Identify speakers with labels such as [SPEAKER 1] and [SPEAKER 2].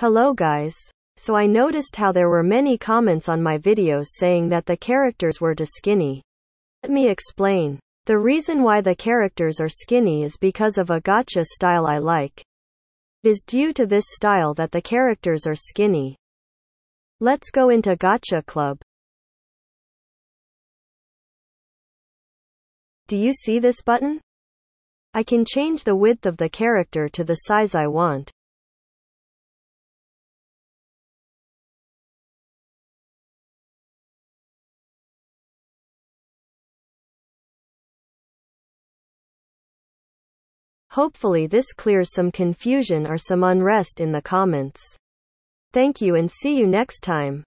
[SPEAKER 1] Hello guys. So I noticed how there were many comments on my videos saying that the characters were too skinny. Let me explain. The reason why the characters are skinny is because of a Gacha style I like. It is due to this style that the characters are skinny. Let's go into Gacha Club. Do you see this button? I can change the width of the character to the size I want. Hopefully this clears some confusion or some unrest in the comments. Thank you and see you next time.